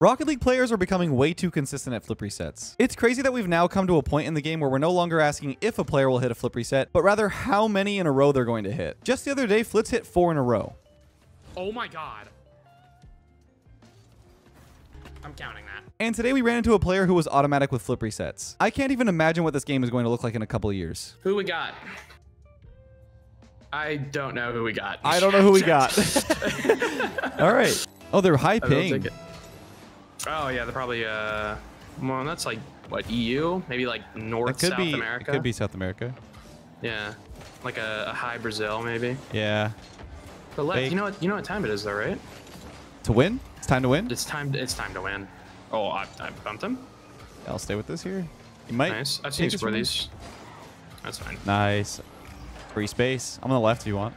Rocket League players are becoming way too consistent at flip resets. It's crazy that we've now come to a point in the game where we're no longer asking if a player will hit a flip reset, but rather how many in a row they're going to hit. Just the other day, Flitz hit four in a row. Oh my god. I'm counting that. And today we ran into a player who was automatic with flip resets. I can't even imagine what this game is going to look like in a couple of years. Who we got? I don't know who we got. I don't know who we got. All right. Oh, they're high ping. It. Oh yeah, they're probably uh well that's like what EU? Maybe like North could South be. It America. could be South America. Yeah. Like a, a high Brazil maybe. Yeah. But left, Fake. you know what you know what time it is though, right? To win? It's time to win. It's time it's time to win. Oh, I, I bumped him. I'll stay with this here. You might. Nice. I've seen you take score these. That's fine. Nice. Free space. I'm on the left if you want.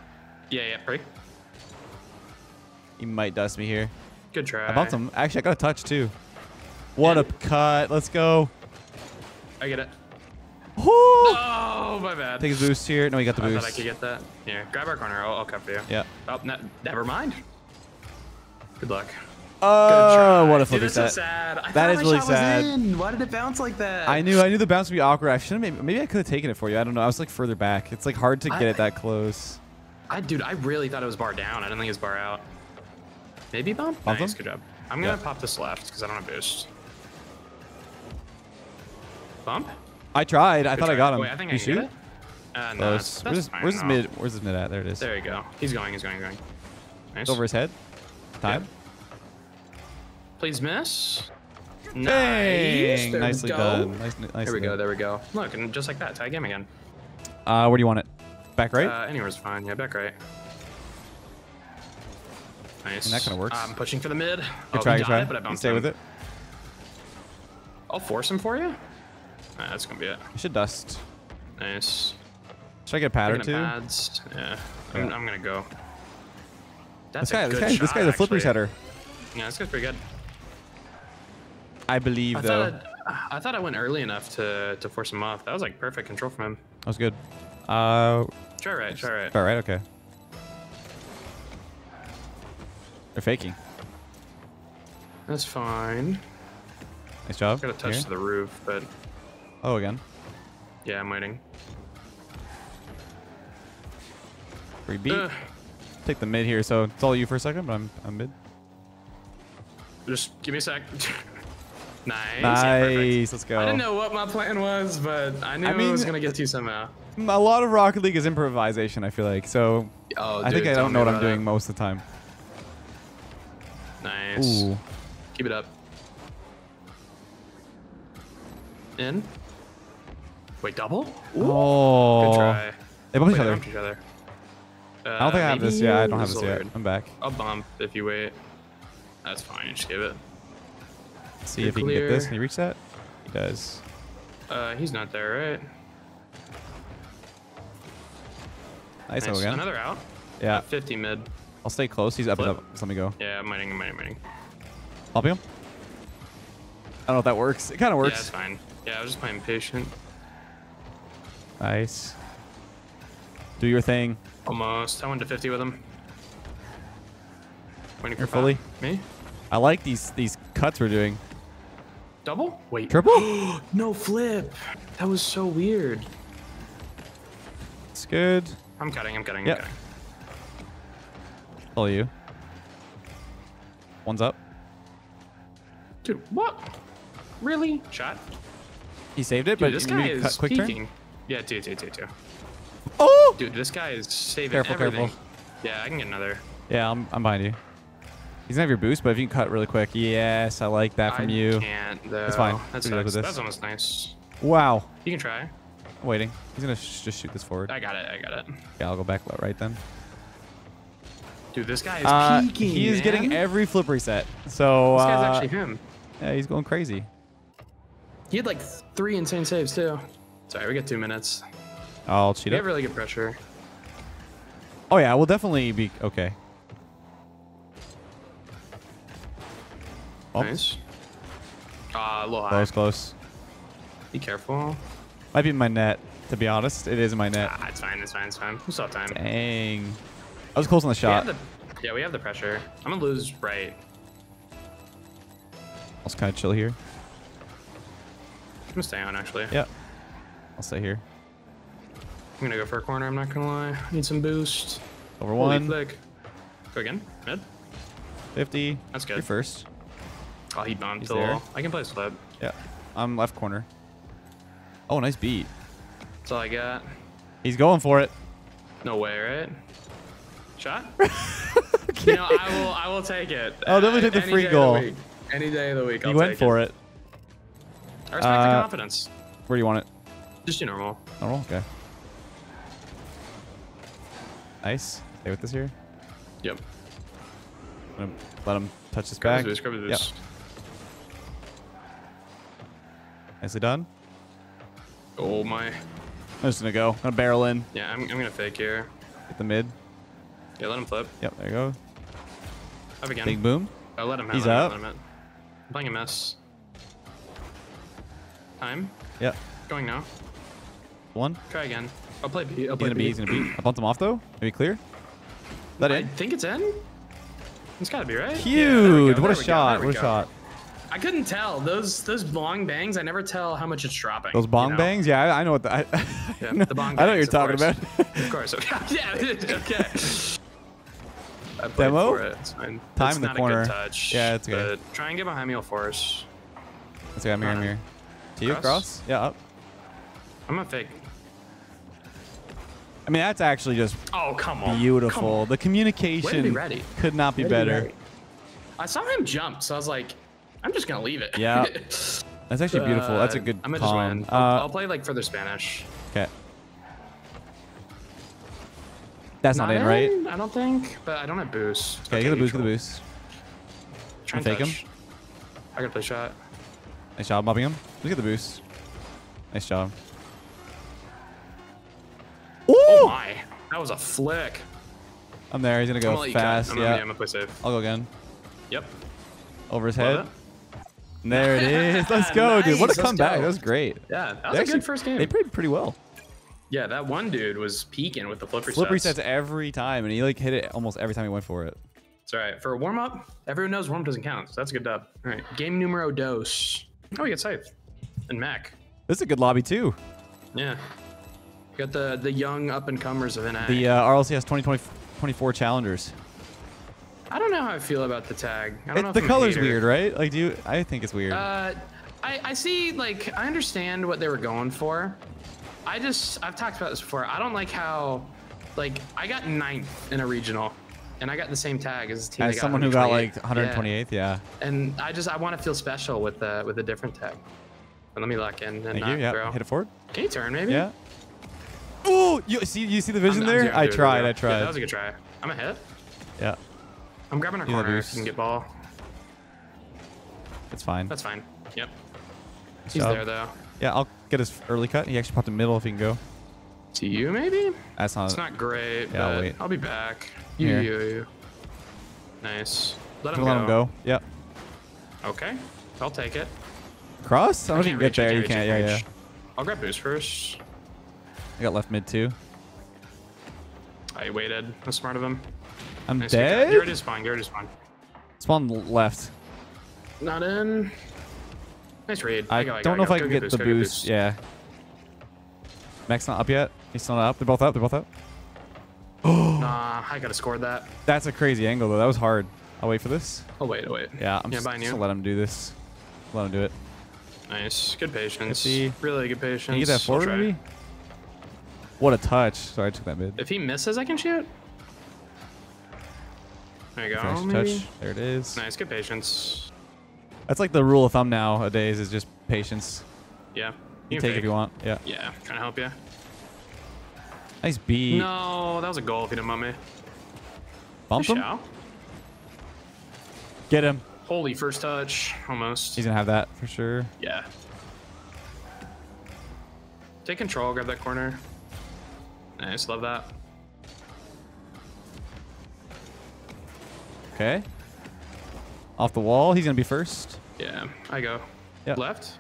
Yeah, yeah, break. You might dust me here. Good try. I bumped him. Actually, I got a touch too. What a cut. Let's go. I get it. Woo! Oh, my bad. Take his boost here. No, he got the boost. I thought I could get that. Here, grab our corner. I'll, I'll cover you. Yeah. Oh, ne never mind. Good luck. Oh, what a flip that's so reset. sad. I That thought really sad. Why did it bounce like that? I knew I knew the bounce would be awkward. I should have maybe, maybe I could have taken it for you. I don't know. I was like further back. It's like hard to get I- it that close. I, dude, I really thought it was bar down. I didn't think it was bar out. Maybe bump? Bump nice, him? good job. I'm gonna Yeah. pop this left because I don't have boost. Bump? I tried. I Good thought I got him. Wait, I think you I shoot? it. Uh, no, Close. that's, Where's, his, fine. where's his mid? Where's his mid at? There it is. There you go. He's going, he's going, he's going. Nice. Over his head. Time. Please miss. Nice. Nicely go. done. Nice, nicely There we go, there we go. Look, and just like that, tie game again. Uh, where do you want it? Back right? Uh, anywhere's fine. Yeah, back right. Nice. And that kinda works. I'm pushing for the mid. good oh, try. Good try. it, but I bounced Stay him. with it. I'll force him for you. Ah, that's gonna be it. You should dust. Nice. Should I get a pad or two? pads. Yeah. I'm, Yeah. I'm gonna go. This That's guy, a this good guy, this guy's a flip actually. resetter. Yeah, this guy's pretty good. I believe I though. thought I, thought I went early enough to to force him off. That was like perfect control from him. That was good. Uh, Try right, try right. all right. Okay. They're faking. That's fine. Nice job. Got a touch Here. to the roof, but Oh, again. yeah, I'm waiting. Free beat. Ugh. Take the mid here. So it's all you for a second, but I'm, I'm mid. Just give me a sec. nice. yeah. Nice. Let's go. I didn't know what my plan was, but I knew I I was gonna get to you somehow. A lot of Rocket League is improvisation. I feel like so. Oh, I think dude, I don't know what I'm doing most of the time. Nice. Ooh. Keep it up. In. Wait, double? Oh. Good try. They bump Wait, each other. bumped each other. I don't think I have Uh, this. Yeah, I don't have this yet. I'm back. I'll bump if you wait. That's fine. You just give it. See You're if he can get this. Can he reach that? He does. Uh, he's not there, right? Nice, Nice. again. Another out. Yeah. Uh, 50 mid. I'll stay close. He's up and up. Just let me go. Yeah, I'm mining, I'm mining, I'm mining. Helping him. I don't know if that works. It kind of Yeah, works. it's fine. Yeah, I was just playing patient. nice. Do your thing. Almost. I went to 50 with him. Waiting for fully? Me? I like these these cuts we're doing. Double? Wait. Triple? No flip. That was so weird. it's good. I'm cutting, I'm cutting, Yep. I'm cutting. Follow you. One's up. Dude, what? Really? Shot? He saved it, Dude, but this guy is cut quick peeking. turn. Yeah, two, two, two, two. Oh! Dude, this guy is saving Careful, everything. careful. Yeah, I can get another. Yeah, I'm, I'm behind you. He's gonna have your boost, but if you can cut really quick. Yes, I like that from I you. can't, though. It's fine. That's, Good luck with this. that's almost nice. Wow. You can try. I'm waiting. He's gonna sh just shoot this forward. I got it, I got it. Yeah, I'll go back right then. Dude, this guy is Uh, peeking, he is man. getting every flip reset. So This guy's uh, actually him. yeah, he's going crazy. He had like three insane saves, too. Sorry, we got two minutes. I'll cheat We it. have really good pressure. Oh yeah, we'll definitely be okay. Oh, Nice. Ah, a little high. close, close. Be careful. Might be in my net. To be honest, it is in my net. Ah, it's fine, it's fine, it's fine. We still have time. Dang. I was close on the We shot. the, yeah, we have the pressure. I'm gonna lose right. I Just kind of chill here. I'm gonna stay on actually. Yeah. I'll stay here. I'm gonna go for a corner. I'm not gonna lie. Need some boost. Over Holy one. flick. Go again. Mid. 50. That's good. You're first. Oh, he bombed He's the there. wall. I can play slip. Yeah. I'm left corner. Oh, nice beat. That's all I got. He's going for it. No way, right? Shot? You know, I will. I will take it. Oh, definitely take the free goal. week. Any day of the week. He I'll went take for it. it. I respect the Uh, confidence. Where do you want it? Just do normal. Normal? Okay. Nice. Stay with this here. Yep. I'm gonna let him touch this Grab back. his. Grab his Yep. Nicely done. Oh my. I'm just gonna go. I'm gonna barrel in. Yeah, I'm, I'm gonna fake here. Hit the mid. Yeah, let him flip. Yep, there you go. Up again. Big boom. Oh, let him hit. He's let him up. let him hit. I'm playing a mess. Time. Yep. Going now. One. Try again. I'll play B. I'll He's play gonna be. He's gonna be. I bumped him off though. Maybe clear. Is that I it? think it's in. It's gotta be right. Huge. Yeah, there we go, what a shot. What a go. shot. I couldn't tell those those long bangs. I never tell how much it's dropping. Those bong you know? bangs? Yeah, I, I know what the, I, Yeah, know, the bong I know what you're talking course. about. Of course. Okay. yeah. Okay. I played Demo? For it. It's fine. Time it's in the not corner. A good touch. Yeah, it's okay. But try and get behind me, I'll force. Let's go. I'm here. I'm here. To you, cross? cross? Yeah, up. I'm gonna fake. I mean, that's actually just Oh come on. Come beautiful. on. The communication be ready. could not be Way to be better. I saw him jump, so I was like, I'm just gonna leave it. Yeah. That's actually beautiful. That's a Uh, good I'm gonna just calm. win. I'll, Uh, I'll play like further Spanish. okay. That's not, in, right? I don't think, but I don't have boost. Okay, get the boost, get the boost. Try and Fake him. I gotta play shot. Nice job mobbing him. Look get the boost. Nice job. Oh my, that was a flick. I'm there. He's gonna I'm go gonna let you cut. fast. I'm gonna, yeah. Yeah. I'm gonna play safe. I'll go again. Yep. Over his Love head. And there it is. Let's go, dude. What a let's comeback. go. That was great. Yeah, that was They a actually- good first game. They played pretty well. Yeah, that one dude was peeking with the flip resets. Flip resets every time, and he like hit it almost every time he went for it. It's all right. For a warm up, everyone knows warm doesn't count. So that's a good dub. All right, game numero dos. Oh, we get safe. And Mac. This is a good lobby too. Yeah. Got the the young up and comers of NA. The uh, RLCS 2020 24 challengers. I don't know how I feel about the tag. I don't It- know if the I'm color's weird, right? Like, do you? I think it's weird. Uh, I, I see, like, I understand what they were going for. I just, I've talked about this before. I don't like how, like, I got ninth in a regional, and I got the same tag as the team. As someone who got like 128. 128th, yeah. Yeah. And I just, I want to feel special with uh, with a different tag. But let me lock in and Thank not you. Yeah. throw. Hit it forward. Can you turn, maybe? Yeah. Ooh, you see? You see the vision I'm- I'm there? zero, I zero, tried. zero. I Yeah, tried. that was a good try. I'm a hit. yeah. I'm grabbing a You corner. You can get ball. It's fine. That's fine. Yep. Nice He's job. there though. Yeah, I'll get his early cut. He actually popped the middle if he can go. To you, maybe? That's not. It's not great, Yeah, I'll wait. I'll be back. You, Here. you, you. Nice. Let him, let him go. Yeah. Okay. I'll take it. Cross? I don't if you can't can reach, get there. You can't. Yeah, yeah. I'll grab boost first. I got left mid too. I waited. That's smart of him. I'm Nice. dead. Garrett is fine. Garrett is fine. Spawn left. Not in. Nice read. I go, don't go, know if. I can get get the go get boost. Yeah. Max not up yet. He's still not up. They're both up. They're both up. Nah, I gotta score that. That's a crazy angle though. That was hard. I'll wait for this. Oh wait, oh wait. Yeah, I'm Yeah, just, behind just you. gonna let him do this. Let him do it. Nice. Good patience. 50. Really good patience. Can you get that I'll forward maybe? What a touch. Sorry, I took that mid. If he misses, I can shoot. There you go. Nice touch. There it is. Nice. Good patience. That's like the rule of thumb nowadays is just patience. Yeah. You can take fake. if you want. Yeah. Yeah. Trying to help you. Nice beat. No, that was a goal if you didn't me. Bump him. Get him. Holy first touch. Almost. He's gonna have that for sure. Yeah. Take control, grab that corner. Nice, love that. Okay. Off the wall. He's gonna be first. Yeah, I go. Yep. Left.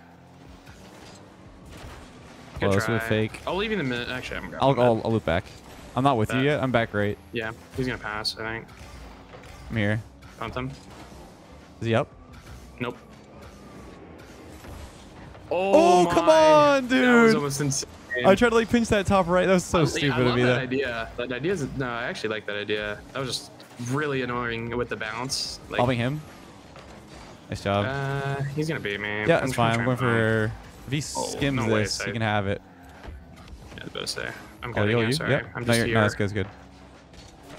Good Close try. with fake. I'll leave you in the minute. Actually, I'm I'll. I'll, I'll loop back. I'm not with you yet. I'm back right. Yeah, he's gonna pass. I think. I'm here. Punt him. Is he up? Nope. Oh, oh come on, dude. That was almost insane. I tried to like pinch that top right. That was so I- stupid I of me. that That. idea. That idea is no. I actually like that idea. That was just really annoying with the bounce. Like, Helping him. Nice job. uh, he's gonna beat me. yeah, I'm that's fine. I'm going for. If he Oh, skims no way, this, he can have it. Yeah, I was about to say. I'm Oh, cutting yo, you. you? Sorry. Yep. I'm no, just here. no, that's good. That's good.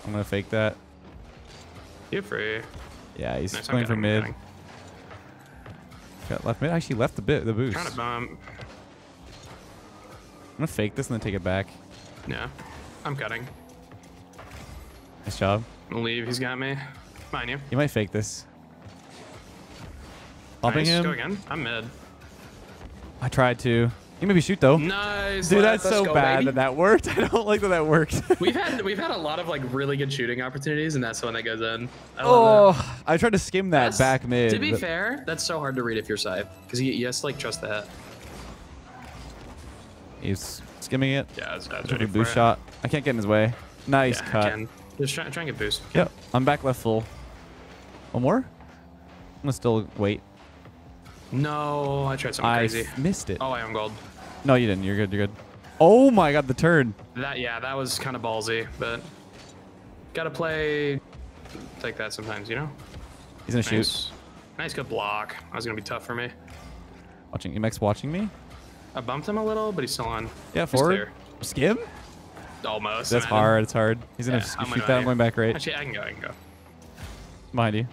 I'm gonna fake that. You're free. Yeah, he's Nice, going for mid. Got left mid. Actually, left the bit the boost. Trying to I'm gonna fake this and then take it back. Yeah. I'm cutting. Nice job. I'm gonna leave. He's got me. Mind you. You might fake this. Bumping nice. him. Go again. I'm mid. I tried to. You maybe shoot though. Nice. Dude, that's so go, bad baby. that that worked. I don't like that that worked. We've had we've had a lot of like really good shooting opportunities, and that's the one that goes in. I that. oh, I tried to skim that That's- back mid. To be fair, that's so hard to read if you're side because you, you just like trust the hit. He's skimming it. Yeah, I was, I was ready a boost it. shot. I can't get in his way. Nice Yeah, cut. can. Just try, try and get boost. Yep. I'm back left full. One more? I'm gonna still wait. No, I tried something I crazy. missed it. Oh, I am gold. No, you didn't. You're good. You're good. Oh my god, the turn. That yeah, that was kind of ballsy, but gotta play like that sometimes, you know. He's gonna shoot. Nice, nice good block. That was gonna be tough for me. Watching. Emax watching me. I bumped him a little, but he's still on. Yeah, forward. Skim. Almost. That's imagine. hard. It's hard. He's gonna Yeah, shoot gonna- that. I'm going back right. Actually, I can go. I can go. Behind you.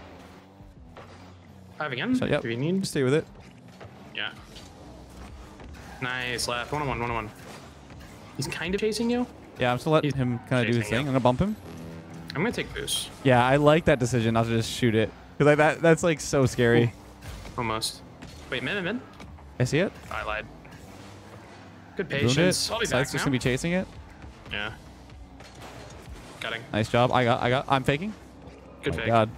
I have again. So, yep. Do you need? Stay with it. Yeah. Nice left. One on one. One on one. He's kind of chasing you. Yeah, I'm still letting He's him kind of do his chasing you. thing. I'm gonna bump him. I'm gonna take boost. Yeah, I like that decision I'll just shoot it. Cause like that, that's like so scary. Almost. Wait, mid, mid, mid. I see it. I lied. Good patience. I'll be Side's back just gonna be chasing it. Yeah. Cutting. Nice job. I got. I got. I'm faking. Good oh fake. God.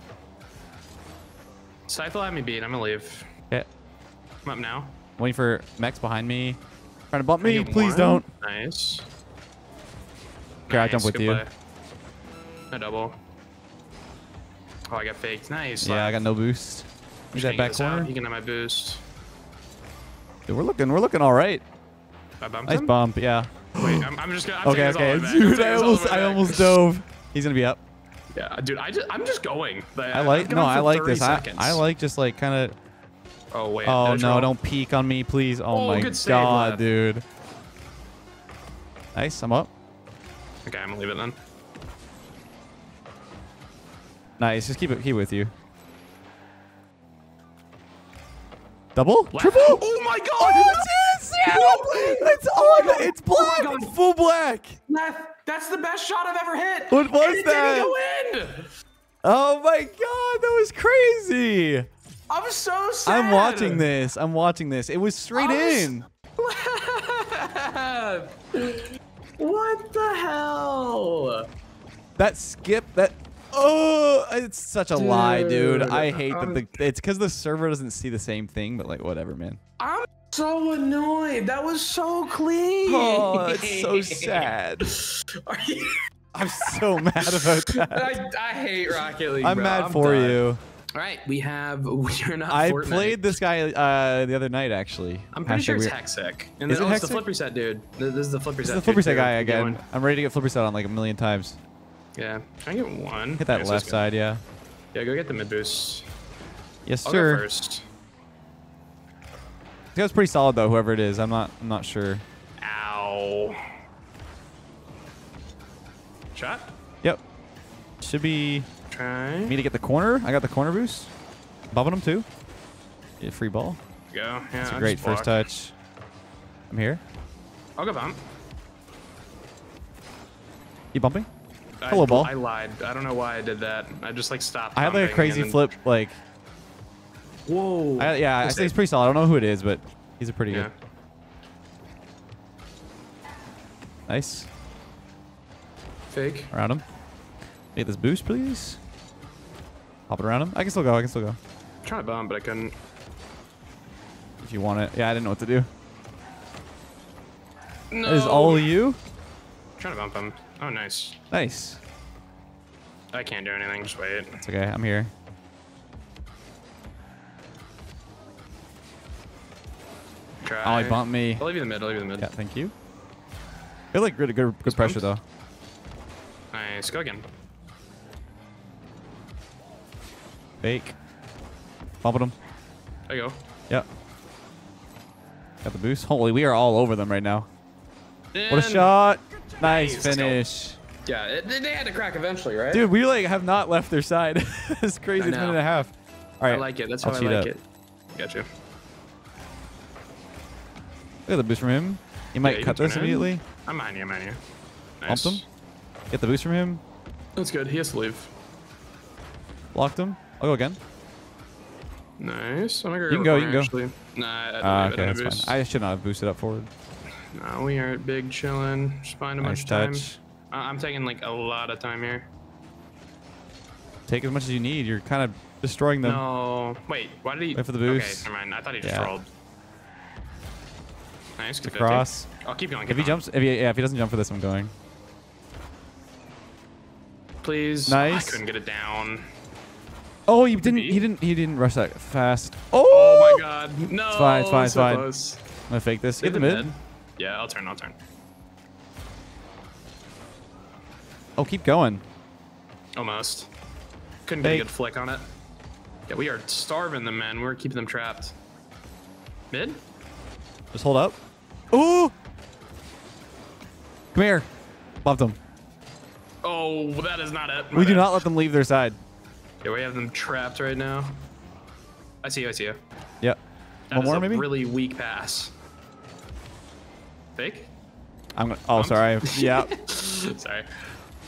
Scythe will have me beat. I'm gonna leave. Okay. I'm up now. Waiting for Max behind me. Trying to bump me. Please one. don't. Nice. Okay, I jump with good you. play. No double. Oh, I got faked. Nice. Yeah, I got no boost. Just that back out. corner. You can have my boost. Dude, we're looking. We're looking all right. Nice him? bump. Yeah. Wait, I'm, I'm just gonna. I'm Okay. Okay. the way back. Dude, I this all the almost. I almost dove. He's gonna be up. Yeah, dude. I just. I'm just going. I I've like. No, I like this. I, seconds. I like just like kind of. Oh wait. Oh no! Don't peek on me, please. Oh, Oh, my god, dude. Nice. I'm up. Okay, I'm gonna leave it then. Nice. Just keep it. Keep it with you. Double? Triple? Oh my god! Oh, yes! Yeah! It's oh on! It's oh black! It's full black! Left. That's the best shot I've ever hit. What was that? Didn't go in. Oh my god, that was crazy! I'm so sad. I'm watching this. I'm watching this. It was straight in. what the hell? That skip, that. Oh, it's such a lie, dude. Dude, I hate that um, the. It's because the server doesn't see the same thing, but like, whatever, man. I'm so annoyed. That was so clean. Oh, it's so sad. Are you- I'm so mad about that. I, I hate Rocket League. I'm bro. mad for done. you. All right, we have. We're not. I Fortnite. played this guy uh, the other night, actually. I'm pretty Hashtag sure it's weird- Hexic. And Is then, it oh, it's the Hexic? flip reset dude. This is the flip This reset. is the flip reset guy Keep again. going. I'm ready to get flip reset on like a million times. Yeah, and get one. Hit that Nice, left let's side, yeah. Yeah, go get the mid boost. Yes, I'll sir. first. This guy's pretty solid though. Whoever it is, I'm not. I'm not sure. Shot. Yep. Should be Try. me to get the corner. I got the corner boost. Bumping him too. Yeah, free ball. Go. Yeah, It's a great first touch. I'm here. I'll go bump. You bumping? I- Hello, ball. I lied. I don't know why I did that. I just like stopped. I had like a crazy flip. Like, Whoa. I, yeah, I think he's pretty solid. I don't know who it is, but he's a pretty Yeah. good. Nice. Fake. Around him. Get this boost, please. Hop it around him. I can still go. I can still go. I'm to bump, but I couldn't. If you want it. Yeah, I didn't know what to do. No. That is all you? trying to bump him. Oh, nice. Nice. I can't do anything. Just wait. It's okay. I'm here. try. Oh, he bumped me. I'll leave you in the mid. I'll leave you in the mid. Yeah, thank you. Good, like good, good, good pressure though. Nice. Go again. Fake. Bumping him. There you go. Yep. Got the boost. Holy, we are all over them right now. What a shot! Nice Nice, finish. Yeah, it, they had to crack eventually, right? Dude, we like have not left their side. it's crazy. It's minute and a half. All right. I like it. That's I'll how I like up. it. Got you. Look at the boost from him. He might Yeah, cut this in. immediately. I'm behind you. I'm behind you. Bumped him. Get the boost from him. That's good. He has to leave. Locked him. I'll go again. Nice. I'm gonna You can go, you can go. Actually. Nah, Ah, okay, that's boost. fine. I should not have boosted up forward. Nah, we are big chilling. Just a Nice bunch of time. touch. Uh, I'm taking like a lot of time here. Take as much as you need. You're kind of destroying them. No. Wait, why did he? Wait for the boost. Okay, never mind. I thought he just Yeah. rolled. Nice. Good cross. I'll keep going. If he going. jumps, if he, yeah, if he doesn't jump for this, I'm going. Please. Nice. I couldn't get it down. Oh, he didn't. be. He didn't. He didn't rush that fast. Oh, Oh my god. No. It's fine, it's fine, it's so fine. Close. I'm gonna fake this. Get the it mid. Yeah, I'll turn. I'll turn. Oh, keep going. Almost. Couldn't get a good flick on it. Yeah, we are starving them, man. We're keeping them trapped. Mid? Just hold up. Ooh. Come here. Bumped him. Oh, that is not it. My We do not let them leave their side. Yeah, we have them trapped right now. I see you. I see you. Yep. That One more, a maybe. really weak pass. Fake? I'm gonna. Oh, Bumped? sorry. Yeah. Sorry.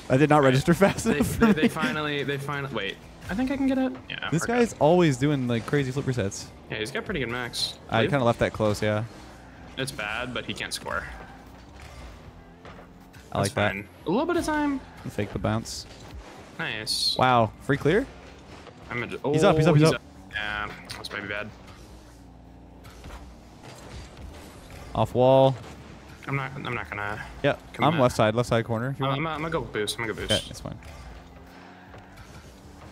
I did not register fast They, enough they, they finally, they finally, wait. I think I can get it. Yeah. This guy's always doing like crazy flip resets. Yeah, he's got pretty good max. I kind of left that close. Yeah. It's bad, but he can't score. I like That's that. A little bit of time. Fake the bounce. Nice. Wow. Free clear. I'm a, He's up, he's up, he's oh, up. Yeah, that's maybe bad. Off wall. I'm not. I'm not gonna. Yeah. I'm on. left side. Left side corner. You I'm. I'm, gonna go boost. I'm gonna go Okay, boost. it's fine.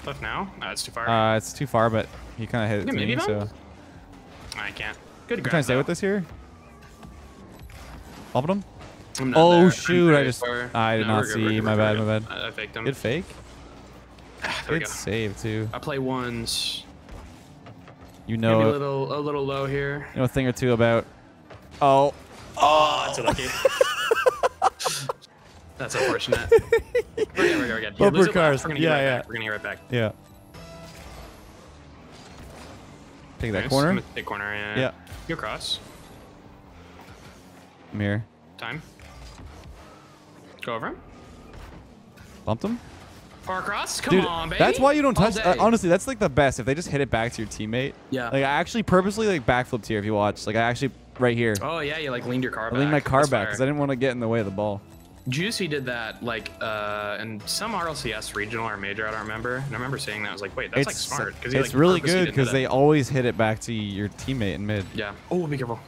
Left now? No, it's too far. Uh, it's too far, but he kind of hit it maybe me. So I can't. Good grab. trying to stay though. with this here. Bumped him. Oh, there. Shoot, I just- far. I did No, not good, see. good, My bad, good. my bad. I, I faked him. Good fake. Ah, there Good go. save too. I play ones. You Maybe a little, a little low here. you know a thing or two about. Oh. Oh, that's lucky. that's unfortunate. we're good. We're good. We're good. Here, Bumper lose it left. cars. We're gonna Yeah, right yeah. back. We're gonna get right back. Yeah. Take that Nice. corner. Take corner. Yeah. Yeah. Go cross. I'm here. Time. Go over him. Bumped him. Far across. Come Dude, on, baby. that's why you don't touch. Uh, honestly, that's like the best. If they just hit it back to your teammate. Yeah. Like I actually purposely like backflipped here. If you watch, like I actually right here. Oh yeah, you like leaned your car back. I back. leaned my car That's back because I didn't want to get in the way of the ball. Juicy did that like uh in some RLCS regional or major, I don't remember. And I remember seeing that. I was like, wait, that's like it's smart. it's he, like, really good because they always hit it back to your teammate in mid. Yeah. Oh, be careful.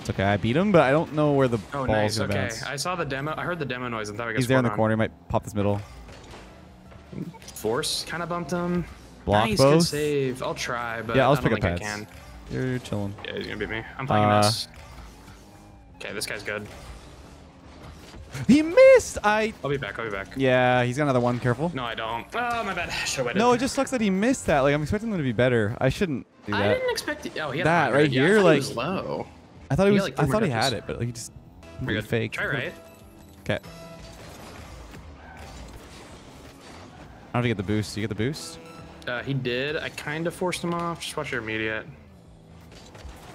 It's okay. I beat him, but I don't know where the Oh, ball's nice. gonna Okay. bounce. I saw the demo. I heard the demo noise and thought we got He's there in the on. corner. He might pop this middle. Force kind of bumped him. Block nice, both. Good save. I'll try, but Yeah, I'll I just don't pick up think I can. You're chilling. Yeah, he's gonna beat me. I'm playing Uh, this. Okay, this guy's good. He missed. I. I'll be back. I'll be back. Yeah, he's got another one. Careful. No, I don't. Oh, my bad. Should have waited. No, it just sucks that he missed that. Like I'm expecting him to be better. I shouldn't do I didn't expect it. Oh, he had That 100. right Yeah, I here, he like- was low. I thought he was. had, like, I thought he had it, but like, he just We're good. fake. Try right. Okay. I don't have to get the boost. Do you get the boost? Uh, he did. I kind of forced him off. Just watch your immediate.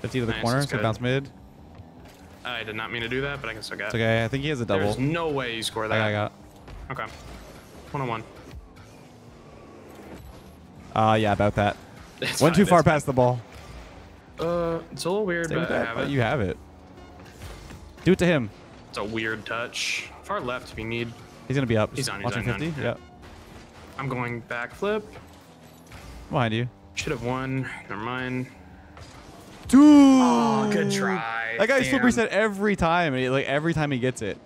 50 to the Nice, corner, so good. bounce mid. I did not mean to do that, but I can still get. It's okay. I think he has a double. There's no way you score I that. got, I got. Okay. One on one. Uh, yeah, about that. It's Went fine, too far past the ball. Uh, it's a little weird, but I have it. you have it. Do it to him. It's a weird touch. Far left if you need. He's gonna be up. He's on, he's on, he's on, yeah. Yep. I'm going backflip. Behind you. Should have won. Never mind. Dude. Oh, good try. That guy's slippery Damn. set every time. Like every time he gets it.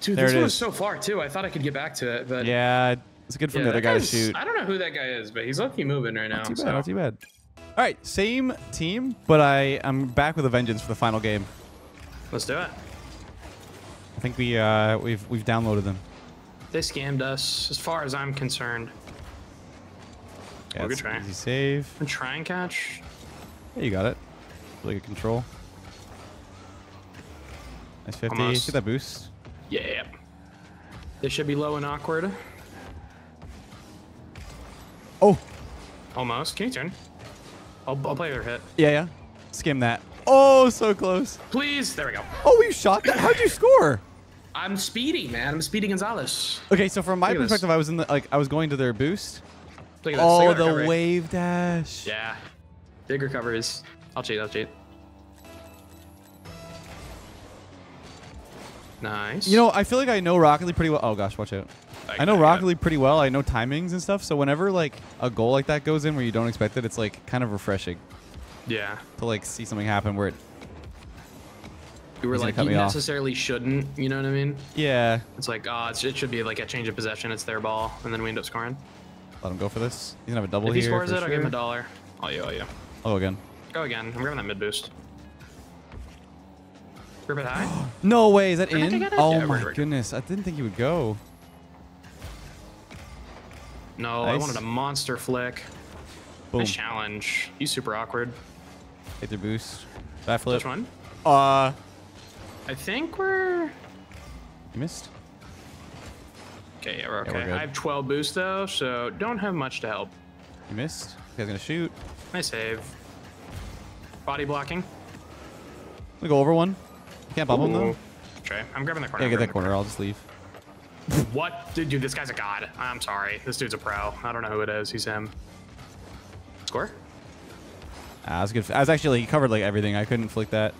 Dude, There this one was so far too. I thought I could get back to it, but Yeah, it's good for Yeah, the other guy to shoot. I don't know who that guy is, but he's lucky moving right now. Not too bad. so- Not too bad. All right, same team, but I am back with a vengeance for the final game. Let's do it. I think we uh, we've we've downloaded them. They scammed us, as far as I'm concerned. Yeah, good it's try. Easy save. And try and catch. Yeah, you got it. Really good control. Nice 50. Almost. Get that boost. Yeah. They should be low and awkward. Oh, Almost. Can you turn? I'll, I'll play their hit. yeah, yeah. Skim that. Oh, so close. Please. There we go. Oh, you shot that. How'd you score? I'm speedy, man. I'm Speedy Gonzalez. Okay, so from my this. perspective, I was in the like I was going to their boost. Look at this. Oh, the recovery. wave dash. Yeah. Big recoveries. I'll cheat. I'll cheat. Nice. You know, I feel like I know Rocket League pretty well. Oh gosh, watch out. I- I know I Rocket. League pretty well. I know timings and stuff. So whenever like a goal like that goes in where you don't expect it, it's like kind of refreshing Yeah. to like see something happen where it. You were like, you me off. necessarily shouldn't. You know what I mean? Yeah. It's like, oh, it's, it should be like a change of possession. It's their ball, and then we end up scoring. Let him go for this. He's gonna have a double if he scores it, I'll give him a dollar. Oh, yeah, oh, yeah. I'll go again. Go again. I'm grabbing that mid boost. Grip it high. No way. Is that in? Oh Yeah, my goodness. I didn't think he would go. No, I wanted a monster flick. Boom. Nice challenge. You super awkward. Hit their boost. Back flip. Which one? Uh, I think we're. you missed. Okay, yeah, we're okay. we're. I have 12 boost though, so don't have much to help. You missed. This guy's gonna shoot. Nice save. Body blocking. I'm gonna go over one. You can't bump him though. Ooh. Okay, I'm grabbing the corner. Yeah, get that grabbing corner. I'll just leave. What? Dude, dude, this guy's a god. I'm sorry. This dude's a pro. I don't know who it is. He's him. Score? Ah, I was good. I was actually he covered like everything. I couldn't flick that.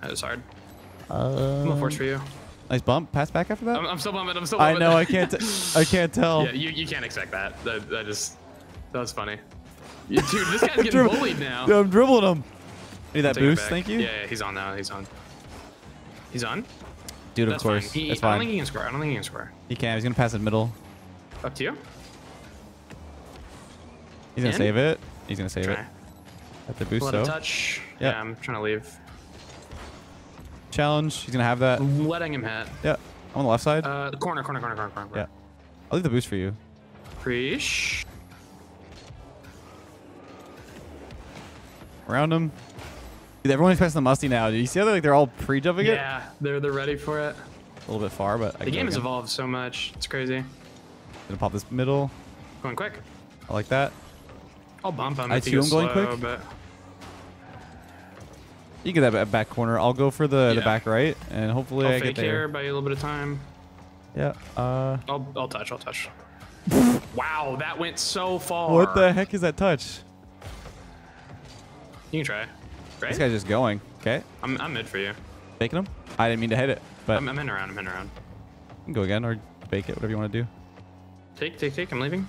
That was hard. Uh, I'm a force for you. nice bump. Pass back after that. I'm, I'm still bumping. I'm still Bumping. I know. I can't. T- I can't tell. yeah, you, you can't expect that. That, that just. That was funny. Dude, this guy's getting bullied now. Dude, I'm dribbling him. Need that Take boost. Thank you. Yeah, yeah, he's on now. He's on. He's on? Dude, of That's course. fine. He, That's I don't think he can score. I don't think he can score. He can. He's gonna pass it middle. Up to you. He's gonna save it. He's gonna save it. At the boost Let though. touch. Yeah. Yeah, I'm trying to leave. Challenge. He's gonna have that. Letting him hit. Yeah. I'm on the left side. Uh, the corner, corner, corner, corner, corner. yeah. I'll leave the boost for you. Preach. Around him. Dude, everyone's passing the musty now. Do you see how they're like they're all pre-jumping it? Yeah, they're they're ready for it. A little bit far, but I The game has evolved so much. It's crazy. Gonna pop this middle. Going quick. I like that. I'll bump him I if he too goes am going slow, quick. but You get that ba- back corner. I'll go for the, the back right, and hopefully I'll I get there. here, buy you a little bit of time. Yeah. Uh. I'll I'll touch. I'll touch. wow, that went so far. What the heck is that touch? You can try. Right? This guy's just going. Okay. I'm I'm mid for you. Baking him. I didn't mean to hit it, but I'm, I'm in around. I'm in around. you can go again or bake it, whatever you want to do. Take, take, take. I'm leaving.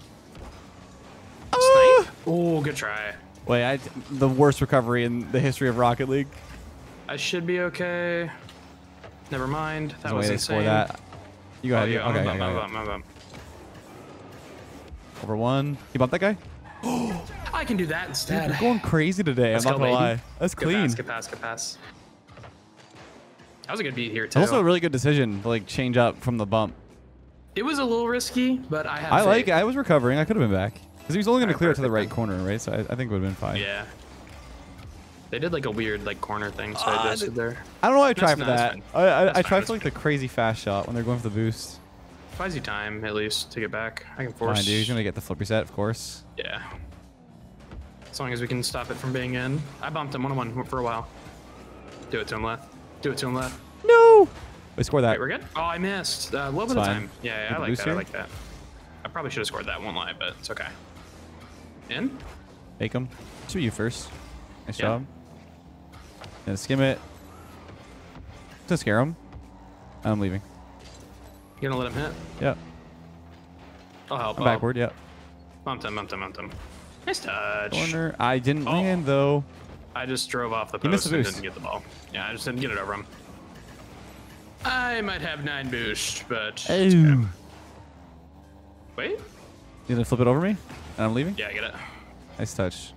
Ah! Snipe. Oh, good try. Wait, I the worst recovery in the history of Rocket League. I should be okay. Never mind. That was insane. that. You go Oh, ahead. yeah, okay, I'm okay, bump, okay. bump, I'm bump. Over one. You bumped that guy? I can do that instead. You're going crazy today. Let's I'm not go, gonna baby. lie. That's Good clean. pass, good pass, good pass. That was a good beat here too. Also, a really good decision to like change up from the bump. it was a little risky, but I have I like. I was recovering. I could have been back because he was only going to clear it to the right corner, right? So I, I think it would have been fine. Yeah. They did like a weird like corner thing, so Ah, I adjusted there. I don't know. why I tried for that. I I, I that's for like the crazy fast shot when they're going for the boost. Buys you time at least to get back. I can force. Fine, dude. He's gonna get the flip reset, of course. Yeah. As long as we can stop it from being in. I bumped him one on one for a while. Do it to him left. Do it to him left. No. We score that. Wait, we're good? Oh, I missed. Uh, a little bit of time. Yeah, yeah I like that. I like that. I probably should have scored that one lie, but it's okay. In? Make him. To you first. Nice Yeah. job. Gonna skim it. To scare him. I'm leaving. You gonna let him hit? Yep. I'll help. I'm backward. Yep. Bumped him, bumped him, bumped him. Nice touch. Corner. I didn't Oh. land though. I just drove off the post He missed post the and didn't get the ball. Yeah, I just didn't get it over him. I might have nine boost, but okay. Wait. You gonna flip it over me? And I'm leaving. Yeah, I get it. Nice touch.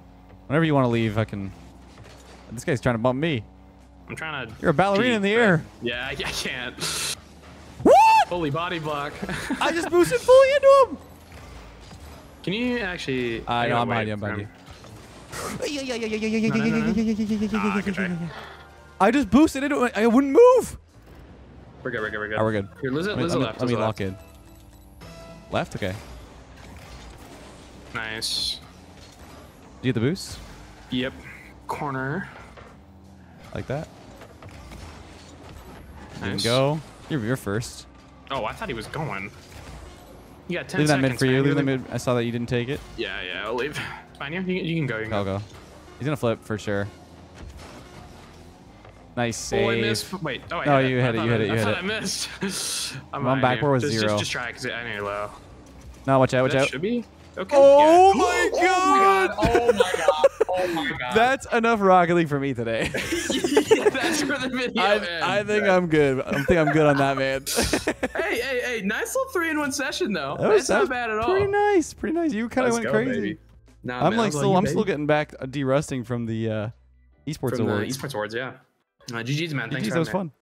Whenever you want to leave, I can. This guy's trying to bump me. I'm trying to. You're a ballerina in the air. Yeah, I, I can't. What? Fully body block. I just boosted fully into him. Can you actually? Uh, I know, gotta I'm behind wait you, I'm for behind him. you. I just boosted into it. I wouldn't move. We're good. We're good. We're good. Oh, we're good. Here, Liz, Let me, Liz let me- left. let me Liz lock left. in. Left? Okay. Nice. Do you get the boost? Yep. Corner. Like that? You can Nice. go. You're, you're first. Oh, I thought he was going. You got 10 Leave that mid for you. Leave that You're mid. I saw that you didn't take it. Yeah, yeah, I'll leave. Fine, you, you, you can go. You can Go, go. go. He's gonna flip for sure. Nice Oh, I save. missed. Wait. Oh, I No, you hit it, you hit it, you hit it. I missed. I'm on behind back you. four with zero. Just, just try because I you're low. no, watch out, watch out. should be. Okay. Oh Oh god! my god! Oh my god! Oh my god! That's enough Rocket League for me today. yeah, that's for the video. I, ends. I think I'm good. I think I'm good on that, man. Hey, hey, hey! Nice little three in one session though. That was- that's that not was bad at all. Pretty nice, pretty nice. You kind of went go, crazy. baby. Nah, I'm man, like still, you, I'm still getting back uh, de-rusting from the uh, esports from the esports awards. Yeah. Uh, GG's man. Thanks GG's, for that was having fun.